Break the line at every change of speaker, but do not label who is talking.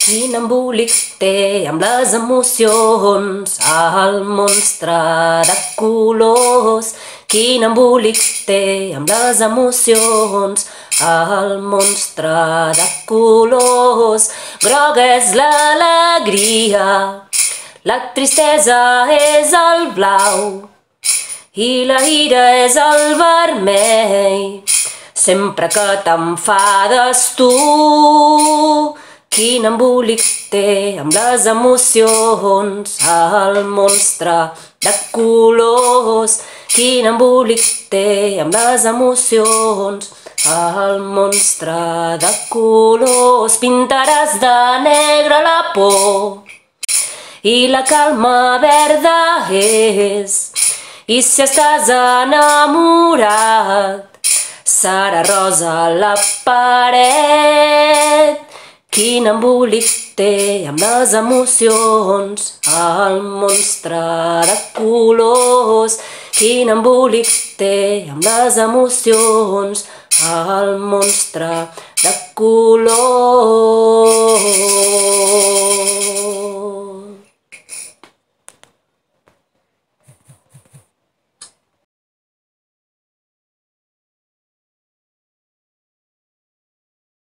Quin té amb les emocions el monstre de colors. Quin embolic té amb les emocions el monstre de colors. Groga és l'alegria, la tristesa és el blau i la ira és el vermell. Sempre que t'enfades tu, quin embolic té amb les emocions el monstre de colors. Quin embolic té amb les emocions el monstre de colors. Pintaràs de negre la por i la calma verda és. I si estàs enamorat, serà rosa la paret. Quin embolic té amb les emocions el monstre de colors. Quin embolic té amb les emocions el monstre de colors.